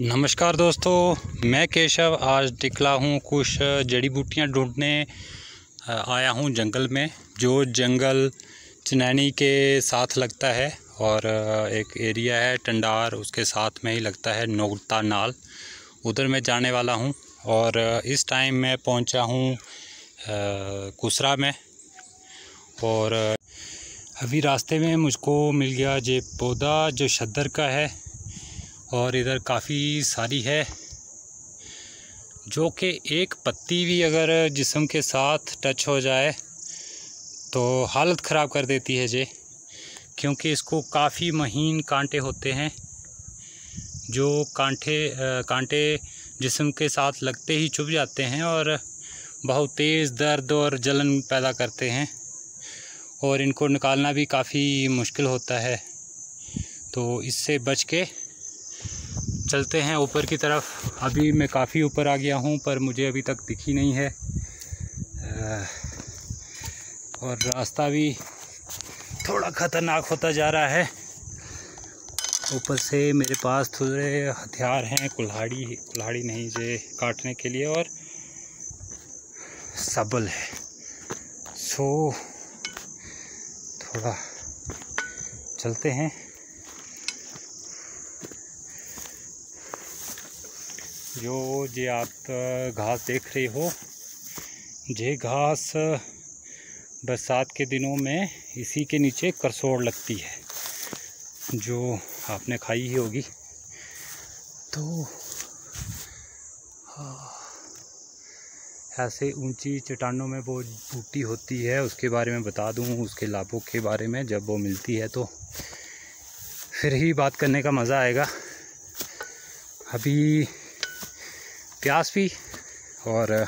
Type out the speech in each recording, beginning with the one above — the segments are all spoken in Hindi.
नमस्कार दोस्तों, मैं केशव आज निकला हूँ कुछ जड़ी बूटियाँ ढूँढने आया हूँ जंगल में, जो जंगल चनैनी के साथ लगता है और एक एरिया है टंडार, उसके साथ में ही लगता है नोगता नाल, उधर मैं जाने वाला हूँ और इस टाइम मैं पहुँचा हूँ कुसरा में और अभी रास्ते में मुझको मिल गया ये पौधा जो शद्दर का है और इधर काफ़ी सारी है, जो कि एक पत्ती भी अगर जिसम के साथ टच हो जाए तो हालत ख़राब कर देती है जे, क्योंकि इसको काफ़ी महीन कांटे होते हैं, जो कांटे कांटे जिसम के साथ लगते ही चुभ जाते हैं और बहुत तेज़ दर्द और जलन पैदा करते हैं, और इनको निकालना भी काफ़ी मुश्किल होता है। तो इससे बच के चलते हैं ऊपर की तरफ़। अभी मैं काफ़ी ऊपर आ गया हूँ, पर मुझे अभी तक दिखी नहीं है। और रास्ता भी थोड़ा ख़तरनाक होता जा रहा है। ऊपर से मेरे पास थोड़े हथियार हैं, कुल्हाड़ी कुल्हाड़ी नहीं, जे काटने के लिए, और सबल है। सो, थोड़ा चलते हैं। जो जे आप घास देख रहे हो ये घास बरसात के दिनों में इसी के नीचे करसोड़ लगती है जो आपने खाई ही होगी। तो हाँ, ऐसे ऊँची चट्टानों में वो बूटी होती है उसके बारे में बता दूँ उसके लाभों के बारे में जब वो मिलती है तो फिर ही बात करने का मज़ा आएगा। अभी प्यास भी और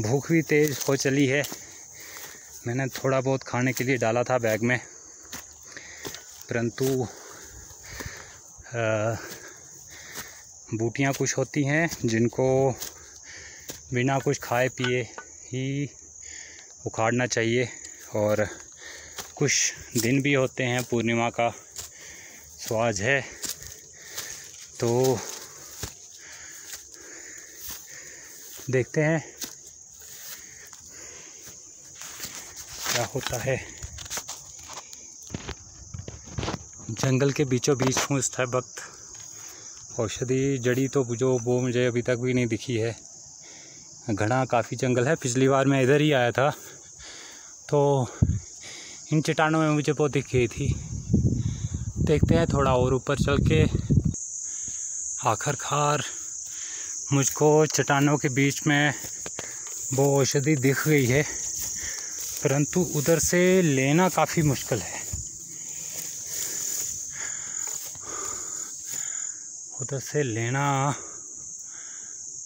भूख भी तेज़ हो चली है। मैंने थोड़ा बहुत खाने के लिए डाला था बैग में। परंतु बूटियाँ कुछ होती हैं जिनको बिना कुछ खाए पिए ही उखाड़ना चाहिए और कुछ दिन भी होते हैं पूर्णिमा का स्वाज है। तो देखते हैं। क्या होता है? जंगल के बीचों बीच हूँ इस वक्त। औषधि जड़ी तो जो वो मुझे अभी तक भी नहीं दिखी है। घना काफ़ी जंगल है। पिछली बार मैं इधर ही आया था। तो इन चट्टानों में मुझे बहुत दिख गई थी। देखते हैं थोड़ा और ऊपर चल के। आखिरकार मुझको चट्टानों के बीच में वो औषधि दिख गई है, परंतु उधर से लेना काफ़ी मुश्किल है। उधर से लेना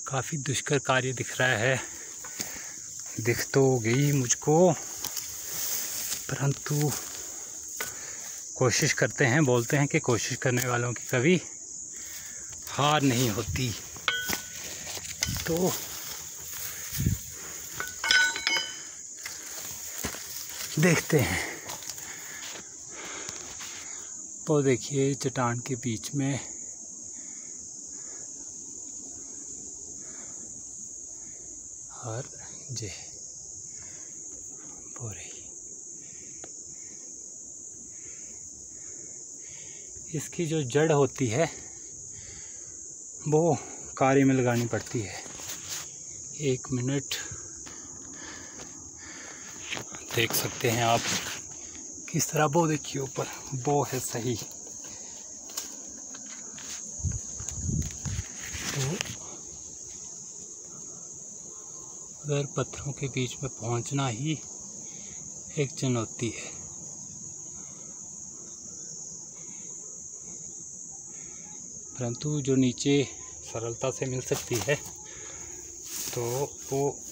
काफ़ी दुष्कर कार्य दिख रहा है। दिख तो गई मुझको, परंतु कोशिश करते हैं, बोलते हैं कि कोशिश करने वालों की कभी हार नहीं होती। तो देखते हैं। तो देखिए, चट्टान के बीच में और जे बोरे इसकी जो जड़ होती है, वो कार्य में लगानी पड़ती है। एक मिनट। देख सकते हैं आप किस तरह वो देखिए ऊपर। वो है सही। तो अगर पत्थरों के बीच में पहुँचना ही एक चुनौती है। परंतु जो नीचे सरलता से मिल सकती है। तो वो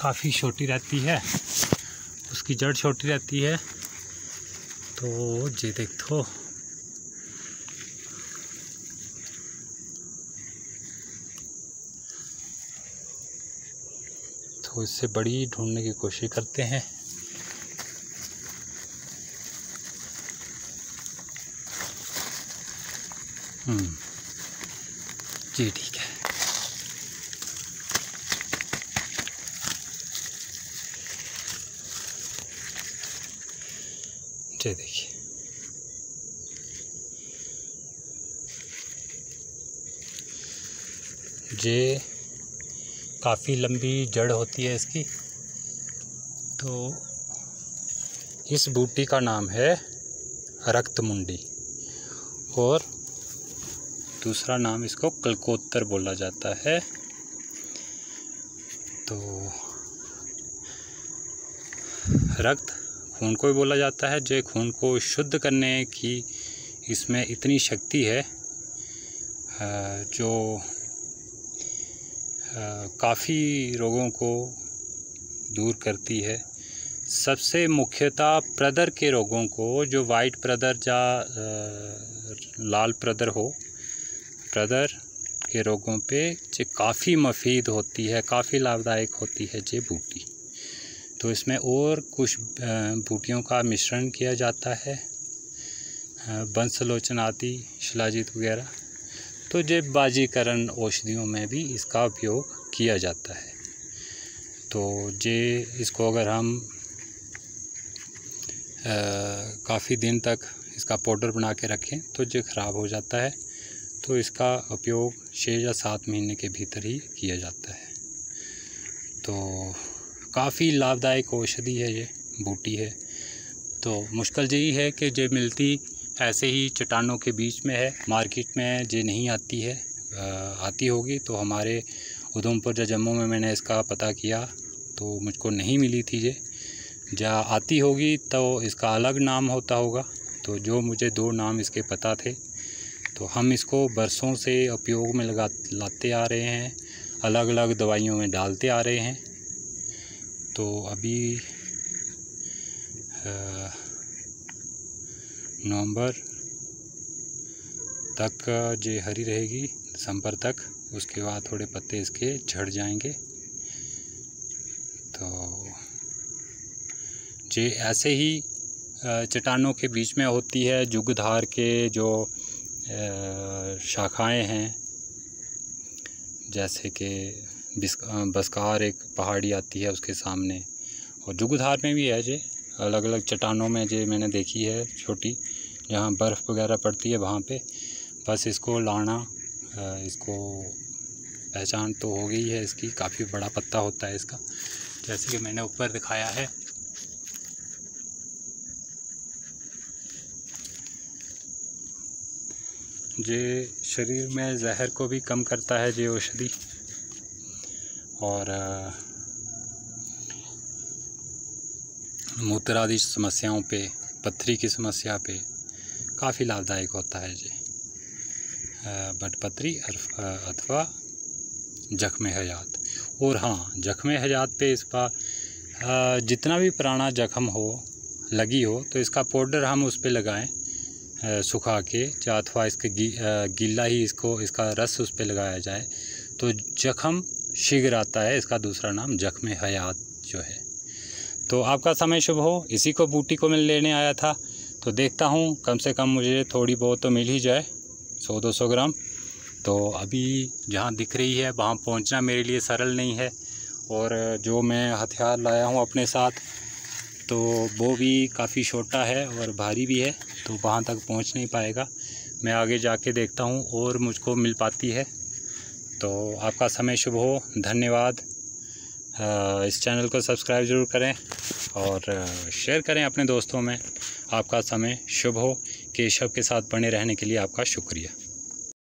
काफ़ी छोटी रहती है। उसकी जड़ छोटी रहती है। तो ये देखो। तो इससे बड़ी ढूँढने की कोशिश करते हैं। हम्म। जी, ठीक है। जी, देखिए। ये काफ़ी लंबी जड़ होती है इसकी। तो इस बूटी का नाम है रक्त मुंडी और दूसरा नाम इसको कलकोत्तर बोला जाता है। तो रक्त खून को भी बोला जाता है, जो खून को शुद्ध करने की इसमें इतनी शक्ति है जो काफ़ी रोगों को दूर करती है। सबसे मुख्यतः प्रदर के रोगों को, जो वाइट प्रदर या लाल प्रदर हो प्रदर के रोगों पे जो काफ़ी मफीद होती है, काफ़ी लाभदायक होती है जे बूटी। तो इसमें और कुछ बूटियों का मिश्रण किया जाता है बंसलोचन आदि, शिलाजीत वगैरह। तो जे बाजीकरण औषधियों में भी इसका उपयोग किया जाता है। तो जे इसको अगर हम काफ़ी दिन तक इसका पाउडर बना के रखें तो जो ख़राब हो जाता है। तो इसका उपयोग छः या सात महीने के भीतर ही किया जाता है। तो काफ़ी लाभदायक औषधि है ये, बूटी है। तो मुश्किल यही है कि जो मिलती ऐसे ही चट्टानों के बीच में है, मार्केट में जो नहीं आती है आती होगी तो हमारे उधमपुर या जम्मू में मैंने इसका पता किया तो मुझको नहीं मिली थी ये। जा आती होगी तो इसका अलग नाम होता होगा तो जो मुझे दो नाम इसके पता थे तो हम इसको बरसों से उपयोग में लगा, लाते आ रहे हैं अलग अलग दवाइयों में डालते आ रहे हैं। तो अभी नवंबर तक जो हरी रहेगी, दिसंबर तक, उसके बाद थोड़े पत्ते इसके झड़ जाएँगे। तो जे ऐसे ही चट्टानों के बीच में होती है, जुगधार के जो शाखाएँ हैं, जैसे कि बसकार एक पहाड़ी आती है उसके सामने, और जुगुधार में भी है जे अलग अलग चट्टानों में जो मैंने देखी है छोटी, जहाँ बर्फ़ वगैरह पड़ती है वहाँ पे, बस इसको लाना इसको पहचान तो हो गई है इसकी, काफ़ी बड़ा पत्ता होता है इसका, जैसे कि मैंने ऊपर दिखाया है। जे शरीर में जहर को भी कम करता है ये औषधि। और मूत्र आदि समस्याओं पे पत्थरी की समस्या पे काफ़ी लाभदायक होता है जी। बटपत्री अथवा जख्म हयात। और हाँ जख्म हयात पे इस बार जितना भी पुराना जख्म हो, लगी हो तो इसका पाउडर हम उस पर लगाएँ सुखा के, या अथवा इसके गीला ही इसको, इसका रस उस पर लगाया जाए तो जख्म शीघ्र आता है, इसका दूसरा नाम जख्म हयात जो है। तो आपका समय शुभ हो। इसी को बूटी को मैं लेने आया था। तो देखता हूँ, कम से कम मुझे थोड़ी बहुत तो मिल ही जाए, सौ दो सौ ग्राम। तो अभी जहाँ दिख रही है, वहाँ पहुँचना मेरे लिए सरल नहीं है। और जो मैं हथियार लाया हूँ अपने साथ तो वो भी काफ़ी छोटा है और भारी भी है तो वहाँ तक पहुँच नहीं पाएगा। मैं आगे जाके देखता हूँ और मुझको मिल पाती है। तो आपका समय शुभ हो। धन्यवाद। इस चैनल को सब्सक्राइब ज़रूर करें और शेयर करें अपने दोस्तों में। आपका समय शुभ हो। केशव के साथ बने रहने के लिए आपका शुक्रिया।